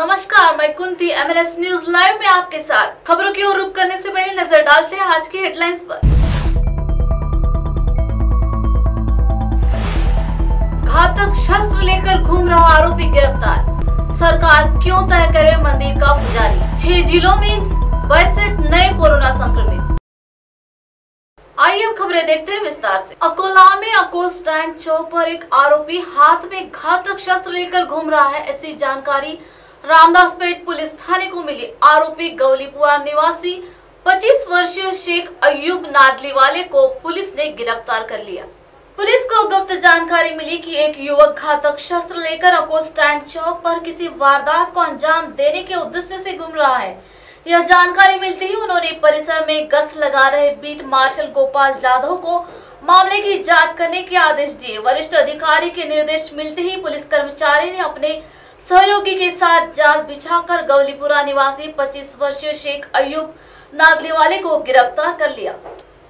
सुनती MNS news live में आपके साथ। खबरों की ओर रुख करने से पहले नज़र डालते हैं आज की हेडलाइंस पर। घातक शस्त्र लेकर घूम रहा आरोपी गिरफ़्तार। सरकार क्यों तय करे मंदिर का पुजारी? छह जिलों में बैसठ नए कोरोना संक्रमित। आइए अब खबरें देखते हैं विस्तार से। अकोला में अकोल स्टैंड चौक पर एक आरोपी हाथ में घातक शस्त्र लेकर घूम रहा है, ऐसी जानकारी रामदासपेट पुलिस थाने को मिली आरोपी गौलीपुआ निवासी। 25 वर्षीय शेख अयूब नादली वाले को पुलिस ने गिरफ़्तार कर लिया। पुलिस को गुप्त जानकारी मिली कि एक युवक घातक शस्त्र लेकर अकोल स्टैंड चौक पर किसी वारदात को अंजाम देने के उद्देश्य से घूम रहा है। यह जानकारी मिलते ही उन्होंने परिसर में गश्त लगा रहे बीट मार्शल गोपाल जाधव को मामले की जाँच करने के आदेश दिए। वरिष्ठ अधिकारी के निर्देश मिलते ही पुलिस कर्मचारी ने अपने सहयोगी के साथ जाल बिछाकर गौलीपुरा निवासी 25 वर्षीय शेख अयूब नादलीवाले को गिरफ़्तार कर लिया।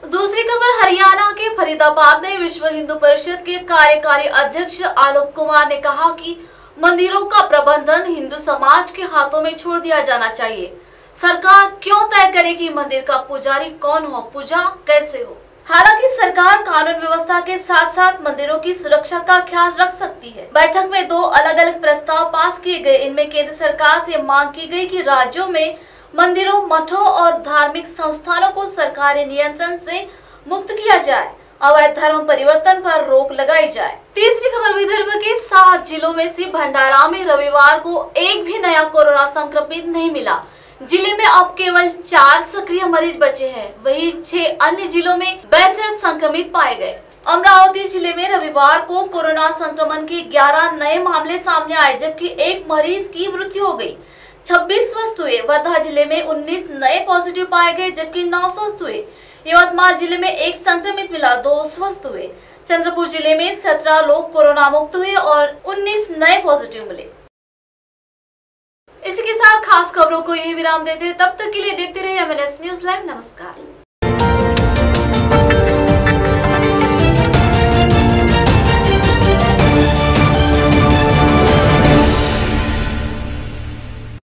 दूसरी खबर, हरियाणा के फरीदाबाद में विश्व हिंदू परिषद के कार्यकारी अध्यक्ष आलोक कुमार ने कहा कि मंदिरों का प्रबंधन हिंदू समाज के हाथों में छोड़ दिया जाना चाहिए। सरकार क्यों तय करे कि मंदिर का पुजारी कौन हो, पूजा कैसे हो? हालाँकि सरकार कानून व्यवस्था के साथ साथ मंदिरों की सुरक्षा का ख्याल रख सकती है। बैठक में दो अलग अलग प्रस्ताव पास किए गए। इनमें केंद्र सरकार से मांग की गई कि राज्यों में मंदिरों, मठों और धार्मिक संस्थानों को सरकारी नियंत्रण से मुक्त किया जाए। अवैध धर्म परिवर्तन पर रोक लगाई जाए। तीसरी खबर विदर्भ के सात जिलों में से भंडारा में रविवार को एक भी नया कोरोना संक्रमित नहीं मिला। ज़िले में अब केवल चार सक्रिय मरीज़ बचे हैं। वही छह अन्य जिलों में बैसठ संक्रमित पाए गए। अमरावती ज़िले में रविवार को कोरोना संक्रमण के 11 नए मामले सामने आए, जबकि एक मरीज़ की मृत्यु हो गई। 26 स्वस्थ हुए वर्धा ज़िले में 19 नए पॉजिटिव पाए गए, जबकि 9 स्वस्थ हुए यवतमाल ज़िले में एक संक्रमित मिला, दो स्वस्थ हुए चंद्रपुर ज़िले में 17 लोग कोरोना मुक्त हुए और 19 नए पॉजिटिव मिले। इसी के साथ खास खबरों को यही विराम देते हैं। तब तक के लिए देखते रहिए एमएनएस न्यूज़ लाइव नमस्कार।